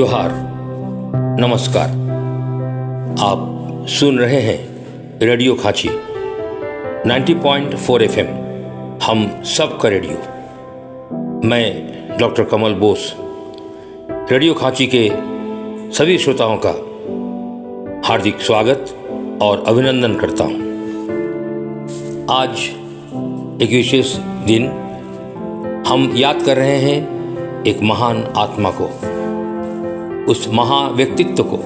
जोहार। नमस्कार। आप सुन रहे हैं रेडियो खाची 90.4 एफएम। हम सब का रेडियो। मैं डॉक्टर कमल बोस। रेडियो खाची के सभी श्रोताओं का हार्दिक स्वागत और अभिनंदन करता हूँ। आज एक विशेष दिन। हम याद कर रहे हैं एक महान आत्मा को। उस महा व्यक्तित्व को,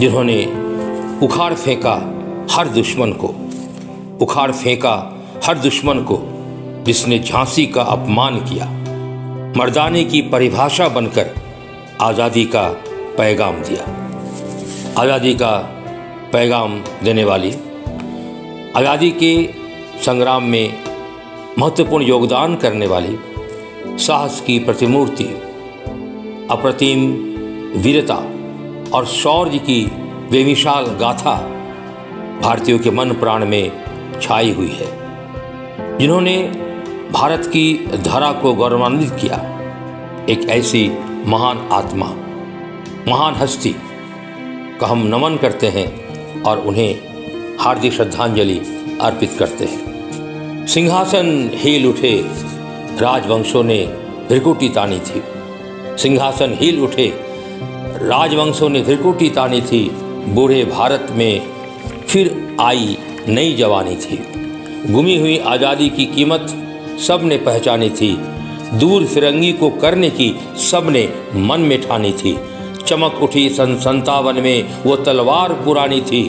जिन्होंने उखाड़ फेंका हर दुश्मन को, उखाड़ फेंका हर दुश्मन को, जिसने झांसी का अपमान किया। मर्दाने की परिभाषा बनकर आज़ादी का पैगाम दिया। आज़ादी का पैगाम देने वाली, आज़ादी के संग्राम में महत्वपूर्ण योगदान करने वाली साहस की प्रतिमूर्ति अप्रतिम वीरता और शौर्य की बेमिसाल गाथा भारतीयों के मन प्राण में छाई हुई है। जिन्होंने भारत की धारा को गौरवान्वित किया, एक ऐसी महान आत्मा, महान हस्ती का हम नमन करते हैं और उन्हें हार्दिक श्रद्धांजलि अर्पित करते हैं। सिंहासन हिल उठे, राजवंशों ने भ्रिकुटी तानी थी। सिंहासन हिल उठे। राजवंशों ने भ्रिकुटी तानी थी। बूढ़े भारत में फिर आई नई जवानी थी। गुमी हुई आज़ादी की कीमत सबने पहचानी थी। दूर फिरंगी को करने की सबने मन में ठानी थी। चमक उठी सन संतावन में वो तलवार पुरानी थी।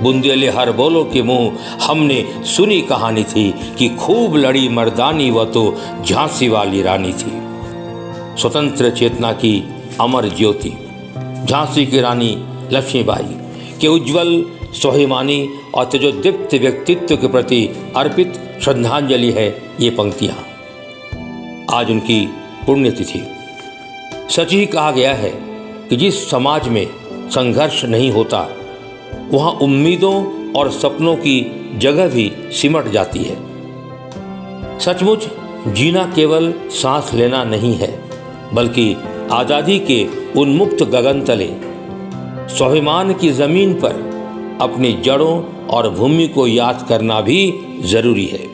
बुंदेले हर बोलो के मुँह हमने सुनी कहानी थी कि खूब लड़ी मर्दानी वह तो झांसी वाली रानी थी। स्वतंत्र चेतना की अमर ज्योति। झांसी की रानी लक्ष्मीबाई, के उज्जवल स्वाभिमानी और तेजोदीप्त व्यक्तित्व के प्रति अर्पित श्रद्धांजलि है ये पंक्तियाँ। आज उनकी पुण्यतिथि। सच ही कहा गया है कि जिस समाज में संघर्ष नहीं होता, वहाँ उम्मीदों और सपनों की जगह भी सिमट जाती है। सचमुच, जीना केवल सांस लेना नहीं है बल्कि आज़ादी के उन्मुक्त गगन तले स्वाभिमान की ज़मीन पर अपनी जड़ों और भूमि को याद करना भी ज़रूरी है।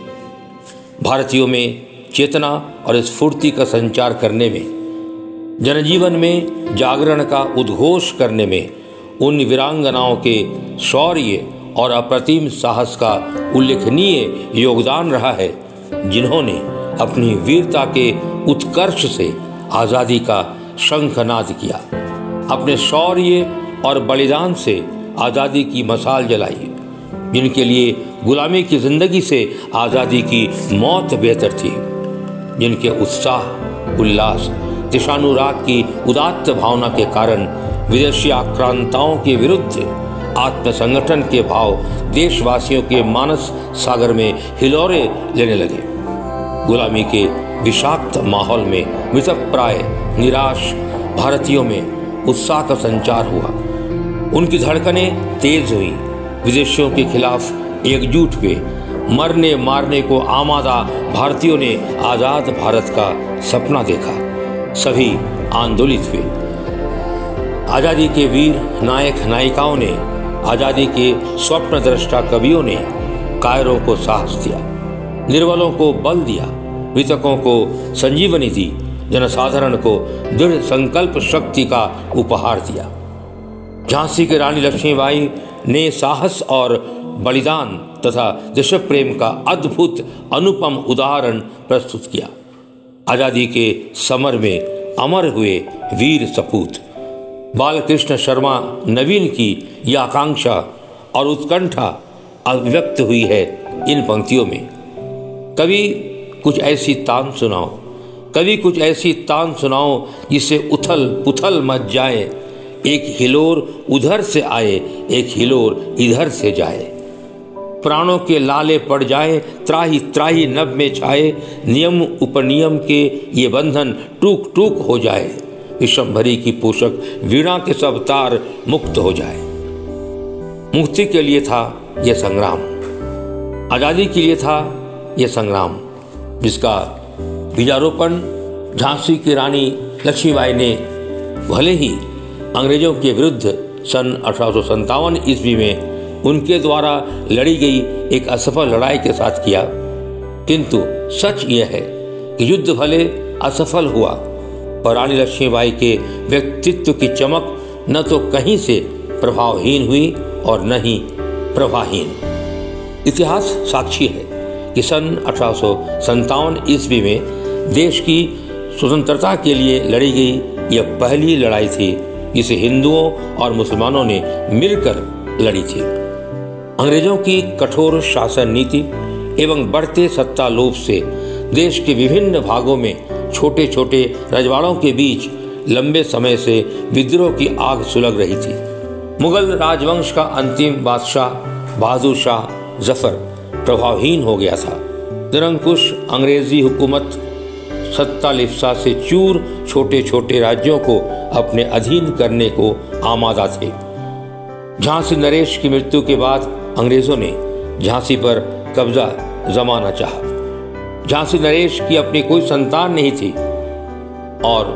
भारतीयों में चेतना और स्फूर्ति का संचार करने में, जनजीवन में जागरण का उद्घोष करने में उन वीरांगनाओं के शौर्य और अप्रतिम साहस का उल्लेखनीय योगदान रहा है, जिन्होंने अपनी वीरता के उत्कर्ष से आज़ादी का शंखनाद किया। अपने शौर्य और बलिदान से आज़ादी की मसाल जलाई। जिनके लिए गुलामी की ज़िंदगी से आज़ादी की मौत बेहतर थी। जिनके उत्साह, उल्लास, दिशानुराग की उदात्त भावना के कारण विदेशी आक्रांताओं के विरुद्ध आत्मसंगठन के भाव देशवासियों के मानस सागर में हिलौरे लेने लगे। गुलामी के विषाक्त माहौल में मृतक प्राय निराश भारतीयों में उत्साह का संचार हुआ। उनकी धड़कनें तेज हुई। विदेशियों के खिलाफ एकजुट हुए। मरने मारने को आमादा भारतीयों ने आज़ाद भारत का सपना देखा। सभी आंदोलित हुए। आज़ादी के वीर नायक नायिकाओं ने, आज़ादी के स्वप्न दृष्टा कवियों ने कायरों को साहस दिया। निर्बलों को बल दिया। मृतकों को संजीवनी दी, जनसाधारण को दृढ़ संकल्प शक्ति का उपहार दिया। झांसी की रानी लक्ष्मीबाई ने साहस और बलिदान तथा देश प्रेम का अद्भुत, अनुपम उदाहरण प्रस्तुत किया। आज़ादी के समर में अमर हुए वीर सपूत। बालकृष्ण शर्मा नवीन की यह आकांक्षा और उत्कंठा अभिव्यक्त हुई है इन पंक्तियों में। कभी कुछ ऐसी तान सुनाओ, कभी कुछ ऐसी तान सुनाओ जिससे उथल पुथल मच जाए। एक हिलोर उधर से आए, एक हिलोर इधर से जाए। प्राणों के लाले पड़ जाए, त्राही त्राही नभ में छाए। नियम उपनियम के ये बंधन टूक टूक हो जाए। विश्वभरी की पोषक वीणा के सब तार मुक्त हो जाए। मुक्ति के लिए था यह संग्राम। आज़ादी के लिए था यह संग्राम। जिसका बीजारोपण झांसी की रानी लक्ष्मीबाई ने भले ही अंग्रेज़ों के विरुद्ध सन अठारह ईस्वी में उनके द्वारा लड़ी गई एक असफल लड़ाई के साथ किया, किंतु सच यह है कि युद्ध भले असफल हुआ, पर रानी लक्ष्मीबाई के व्यक्तित्व की चमक न तो कहीं से प्रभावहीन हुई और न ही प्रभाहीन। इतिहास साक्षी है। कि सन अठारह सौ सत्तावन ईस्वी में देश की स्वतंत्रता के लिए लड़ी गई यह पहली लड़ाई थी, जिसे हिंदुओं और मुसलमानों ने मिलकर लड़ी थी। अंग्रेज़ों की कठोर शासन नीति एवं बढ़ते सत्ता लोभ से देश के विभिन्न भागों में छोटे छोटे रजवाड़ों के बीच लंबे समय से विद्रोह की आग सुलग रही थी। मुगल राजवंश का अंतिम बादशाह बहादुर शाह ज़फ़र प्रभावहीन हो गया था। निरंकुश अंग्रेज़ी हुकूमत सत्ता लिप्सा से चूर छोटे छोटे राज्यों को अपने अधीन करने को आमादा थे। झांसी नरेश की मृत्यु के बाद अंग्रेज़ों ने झांसी पर कब्जा जमाना चाहा। झांसी नरेश की अपनी कोई संतान नहीं थी और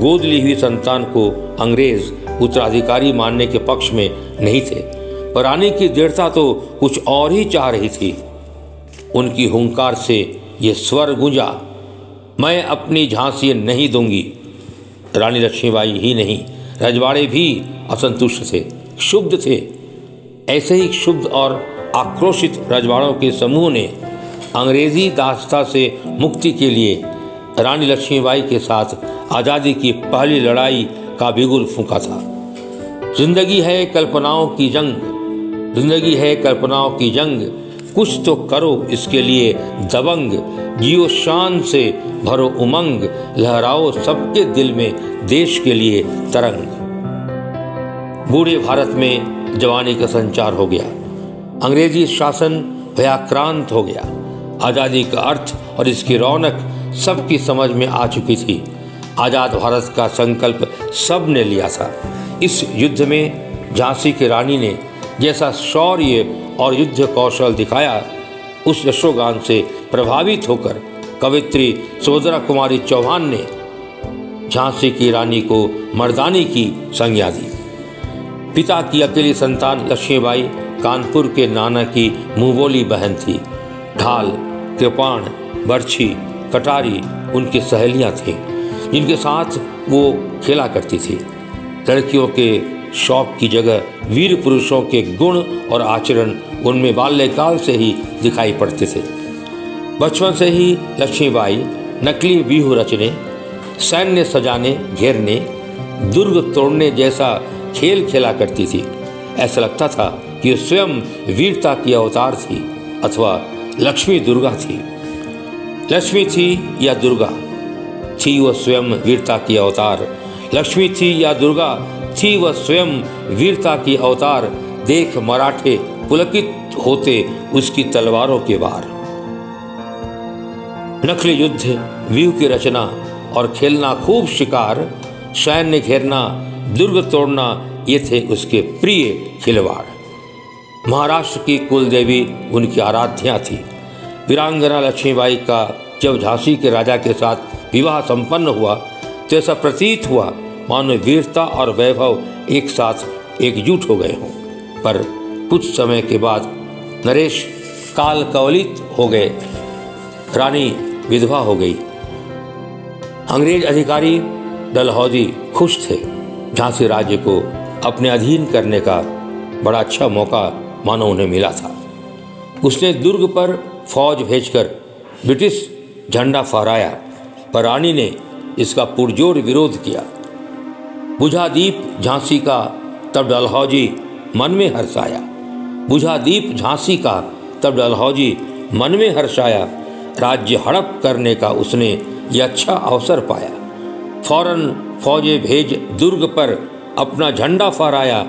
गोद ली हुई संतान को अंग्रेज़ उत्तराधिकारी मानने के पक्ष में नहीं थे। पर रानी की दृढ़ता तो कुछ और ही चाह रही थी। उनकी हुंकार से ये स्वर गुंजा, मैं अपनी झांसी नहीं दूँगी। रानी लक्ष्मीबाई ही नहीं, रजवाड़े भी असंतुष्ट थे, क्षुब्ध थे। ऐसे ही क्षुब्ध और आक्रोशित रजवाड़ों के समूह ने अंग्रेज़ी दास्ता से मुक्ति के लिए रानी लक्ष्मीबाई के साथ आज़ादी की पहली लड़ाई का बिगुल फूका था। ज़िंदगी है कल्पनाओं की जंग, ज़िंदगी है कल्पनाओं की जंग कुछ तो करो इसके लिए दबंग। जियो शान से भरो उमंग। लहराओ सबके दिल में देश के लिए तरंग। बूढ़े भारत में जवानी का संचार हो गया। अंग्रेज़ी शासन भयाक्रांत हो गया। आज़ादी का अर्थ और इसकी रौनक सबकी समझ में आ चुकी थी। आज़ाद भारत का संकल्प सबने लिया था। इस युद्ध में झांसी की रानी ने जैसा शौर्य और युद्ध कौशल दिखाया, उस यशोगान से प्रभावित होकर कवित्री सुभद्रा कुमारी चौहान ने झांसी की रानी को मर्दानी की संज्ञा दी। पिता की अकेली संतान लक्ष्मीबाई कानपुर के नाना की मुंहबोली बहन थी। ढाल कृपाण बर्छी, कटारी उनकी सहेलियाँ थीं, जिनके साथ वो खेला करती थी। लड़कियों के शौक की जगह वीर पुरुषों के गुण और आचरण उनमें बाल्यकाल से ही दिखाई पड़ते थे। बचपन से ही लक्ष्मीबाई, नकली व्यूह रचने, सैन्य सजाने, घेरने, दुर्ग तोड़ने जैसा खेल खेला करती थी। ऐसा लगता था कि स्वयं वीरता की अवतार थी अथवा लक्ष्मी दुर्गा थी। लक्ष्मी थी या दुर्गा? थी वह स्वयं वीरता की अवतार। लक्ष्मी थी या दुर्गा? थी वह स्वयं वीरता की अवतार देख मराठे पुलकित होते उसकी तलवारों के बार नकली युद्ध व्यू की रचना और खेलना खूब शिकार, सैन्य घेरना, दुर्ग तोड़ना, ये थे उसके प्रिय खिलवाड़। महाराष्ट्र की कुल देवी उनकी आराध्या थी। वीरांगना लक्ष्मीबाई का जब झांसी के राजा के साथ विवाह संपन्न हुआ तो ऐसा प्रतीत हुआ मानो वीरता और वैभव एक साथ एकजुट हो गए हों। पर कुछ समय के बाद नरेश काल कवलित हो गए। रानी विधवा हो गई। अंग्रेज़ अधिकारी डलहौदी खुश थे। झांसी राज्य को अपने अधीन करने का बड़ा अच्छा मौका मानो उन्हें मिला था। उसने दुर्ग पर फौज भेजकर ब्रिटिश झंडा फहराया। पर रानी ने इसका पुरजोर विरोध किया। बुझा दीप झांसी का तब डलहौजी मन में हर्षाया। बुझा दीप झांसी का तब डलहौजी मन में हर्षाया। राज्य हड़प करने का उसने यह अच्छा अवसर पाया। फ़ौरन फौजे भेज दुर्ग पर अपना झंडा फहराया।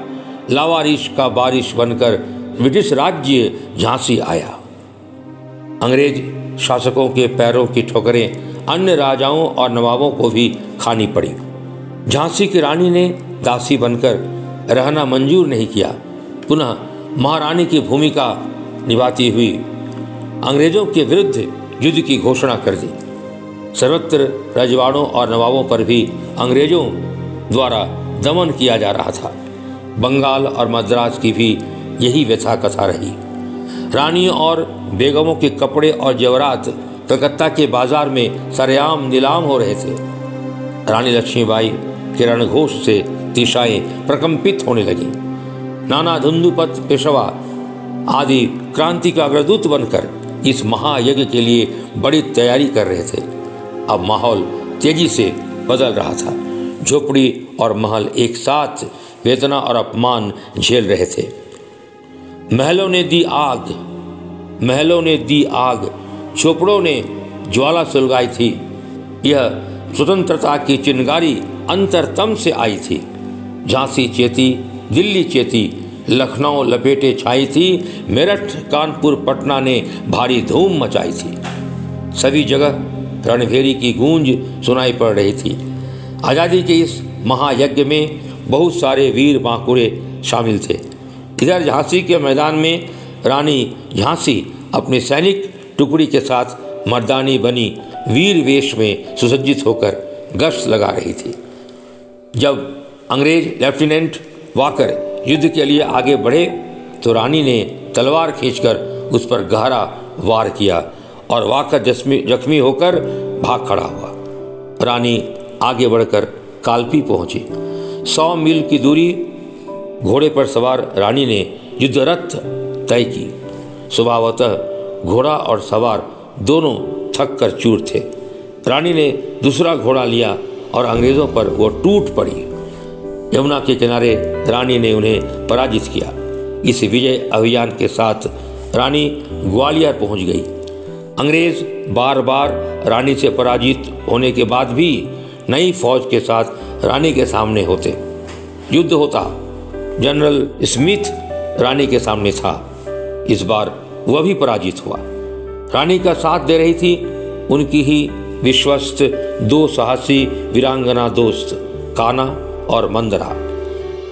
लावारिश का बारिश बनकर ब्रिटिश राज्य झांसी आया। अंग्रेज़ शासकों के पैरों की ठोकरें अन्य राजाओं और नवाबों को भी खानी पड़ी। झांसी की रानी ने दासी बनकर रहना मंजूर नहीं किया। पुनः महारानी की भूमिका निभाती हुई अंग्रेज़ों के विरुद्ध युद्ध की घोषणा कर दी। सर्वत्र रजवाड़ों और नवाबों पर भी अंग्रेज़ों द्वारा दमन किया जा रहा था। बंगाल और मद्रास की भी यही व्यथा कथा रही। रानियों और बेगमों के कपड़े और जेवरात कलकत्ता के बाज़ार में सरेआम नीलाम हो रहे थे। रानी लक्ष्मीबाई के घोष से दिशाएँ प्रकंपित होने लगी। नाना धुंधुपत पेशवा आदि क्रांति का अग्रदूत बनकर इस महायज्ञ के लिए बड़ी तैयारी कर रहे थे। अब माहौल तेज़ी से बदल रहा था। झोपड़ी और महल एक साथ वेदना और अपमान झेल रहे थे। महलों ने दी आग, महलों ने दी आग, झोपड़ों ने ज्वाला सुलगाई थी। यह स्वतंत्रता की चिनगारी अंतरतम से आई थी। झांसी चेती, दिल्ली चेती, लखनऊ लपेटे छाई थी। मेरठ, कानपुर, पटना ने भारी धूम मचाई थी। सभी जगह रणभेरी की गूंज सुनाई पड़ रही थी। आज़ादी के इस महायज्ञ में बहुत सारे वीर बांकुरे शामिल थे। इधर झांसी के मैदान में रानी झांसी अपने सैनिक टुकड़ी के साथ मर्दानी बनी वीर वेश में सुसज्जित होकर गश्त लगा रही थी। जब अंग्रेज़ लेफ्टिनेंट वाकर युद्ध के लिए आगे बढ़े तो रानी ने तलवार खींचकर उस पर गहरा वार किया और वाकर जख्मी होकर भाग खड़ा हुआ। रानी आगे बढ़कर कालपी पहुँची। सौ मील की दूरी घोड़े पर सवार रानी ने युद्धरथ तय की। स्वभावतः घोड़ा और सवार दोनों थक कर चूर थे। रानी ने दूसरा घोड़ा लिया और अंग्रेज़ों पर वो टूट पड़ी। यमुना के किनारे रानी ने उन्हें पराजित किया। इस विजय अभियान के साथ रानी ग्वालियर पहुँच गई। अंग्रेज़ बार बार रानी से पराजित होने के बाद भी नई फौज के साथ रानी के सामने होते। युद्ध होता। जनरल स्मिथ रानी के सामने था। इस बार वह भी पराजित हुआ। रानी का साथ दे रही थी। उनकी ही विश्वस्त दो साहसी वीरांगना दोस्त, काना और मंदरा।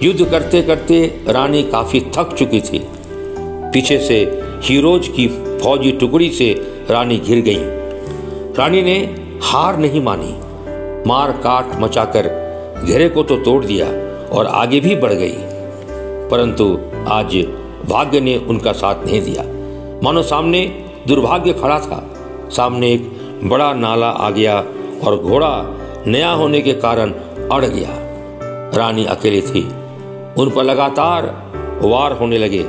युद्ध करते करते रानी काफ़ी थक चुकी थी। पीछे से हीरोज की फौजी टुकड़ी से रानी घिर गई। रानी ने हार नहीं मानी। मार काट मचाकर घेरे को तो तोड़ दिया और आगे भी बढ़ गई। परंतु आज भाग्य ने उनका साथ नहीं दिया। मानो सामने दुर्भाग्य खड़ा था। सामने एक बड़ा नाला आ गया और घोड़ा नया होने के कारण अड़ गया। रानी अकेली थी। उन पर लगातार वार होने लगे।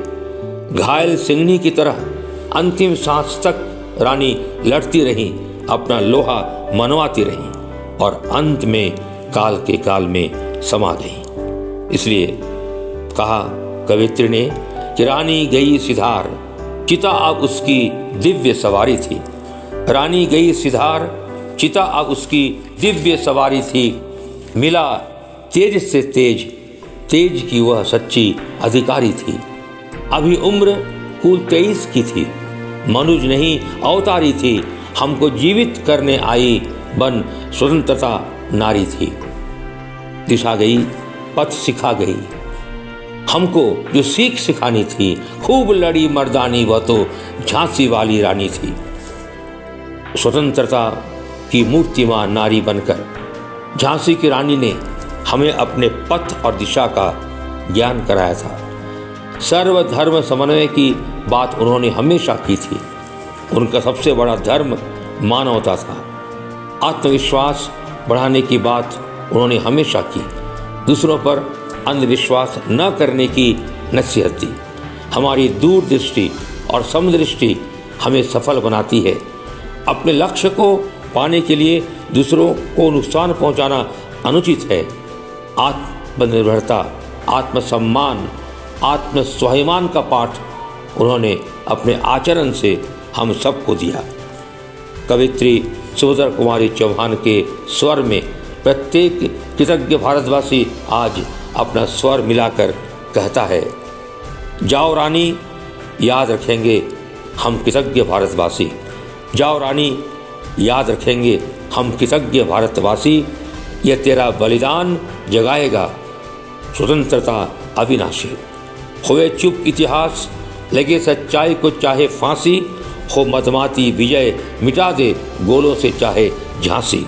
घायल सिंगनी की तरह अंतिम सांस तक रानी लड़ती रही, अपना लोहा मनवाती रही और अंत में काल के काल में समा गई। इसलिए कहा कवित्री ने कि रानी गई सिधार चिता अब उसकी दिव्य सवारी थी। रानी गई सिधार चिता अब उसकी दिव्य सवारी थी। मिला तेज से तेज तेज की वह सच्ची अधिकारी थी। अभी उम्र कुल तेईस की थी। मनुज नहीं, अवतारी थी। हमको जीवित करने आई बन स्वतंत्रता नारी थी। दिशा गई, पथ सिखा गई। हमको जो सीख सिखानी थी, खूब लड़ी मर्दानी, वह तो झांसी वाली रानी थी। स्वतंत्रता की मूर्तिमान नारी बनकर, झांसी की रानी ने हमें अपने पथ और दिशा का ज्ञान कराया था। सर्वधर्म समन्वय की बात उन्होंने हमेशा की थी। उनका सबसे बड़ा धर्म मानवता था। आत्मविश्वास बढ़ाने की बात उन्होंने हमेशा की। दूसरों पर अंधविश्वास न करने की नसीहत दी। हमारी दूरदृष्टि और समदृष्टि हमें सफल बनाती है। अपने लक्ष्य को पाने के लिए दूसरों को नुकसान पहुंचाना अनुचित है। आत्मनिर्भरता, आत्मसम्मान आत्म स्वाभिमान का पाठ उन्होंने अपने आचरण से हम सबको दिया। कवित्री सुभद्रा कुमारी चौहान के स्वर में प्रत्येक कृतज्ञ भारतवासी आज अपना स्वर मिलाकर कहता है, जाओ रानी, याद रखेंगे हम कृतज्ञ भारतवासी। जाओ रानी याद रखेंगे, हम कृतज्ञ भारतवासी यह तेरा बलिदान जगाएगा। स्वतंत्रता अविनाशी। हुए चुप इतिहास, लगे सच्चाई को चाहे फांसी, हो मदमाती विजय मिटा दे गोलों से चाहे झांसी।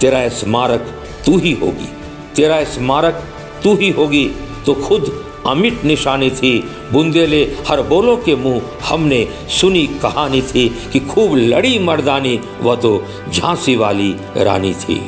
तेरा स्मारक तू ही होगी, तेरा स्मारक तू ही होगी तो खुद अमिट निशानी थी। बुंदेले हर बोलो के मुँह हमने सुनी कहानी थी कि खूब लड़ी मर्दानी, वह तो झांसी वाली रानी थी।